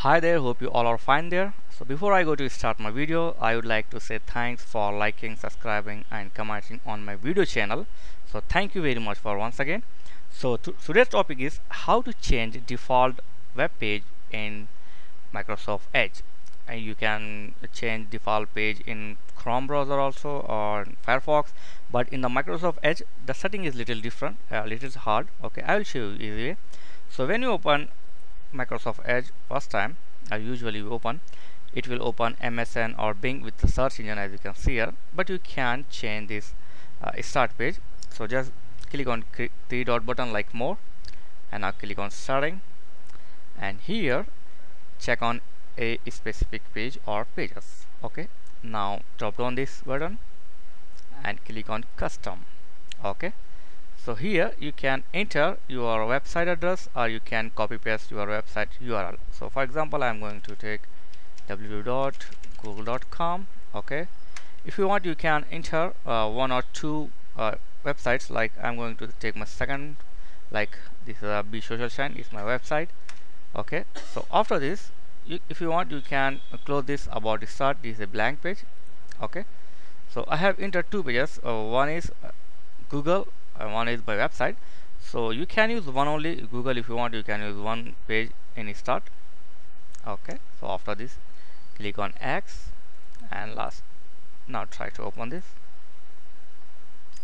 hi there hope you all are fine there. So before I go to start my video I would like to say thanks for liking subscribing and commenting on my video channel. So thank you very much for once again. So to, today's topic is how to change default web page in Microsoft Edge. And you can change default page in Chrome browser also or Firefox but in the Microsoft Edge the setting is little different a uh, little hard. Okay I will show you easy so when you open Microsoft Edge first time I usually open it will open MSN or Bing with the search engine as you can see here. But you can change this uh, start page. So just click on three dot button like more and now click on starting. And here check on a specific page or pages. Okay now drop down this button and click on custom. Okay so here you can enter your website address or you can copy paste your website URL so for example I'm going to take www.google.com okay? If you want you can enter uh, one or two uh, websites. Like I'm going to take my second like this is a Be Social Shine is my website okay? So after this you, if you want you can close this about the start. This is a blank page okay? So I have entered two pages. Uh, one is uh, Google one is my website. So you can use one only Google if you want. You can use one page in start. Okay so after this click on X and last now try to open this.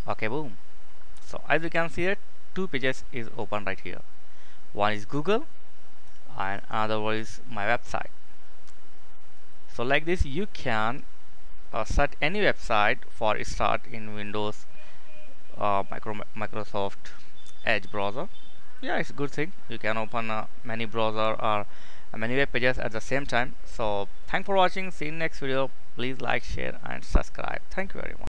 Okay boom. So as you can see it two pages is open right here. One is Google and another one is my website. So like this you can uh, set any website for start in Windows uh, micro Microsoft Edge browser. Yeah it's a good thing. You can open uh, many browser or uh, many web pages at the same time. So thanks for watching. See you next video. Please like share and subscribe. Thank you very much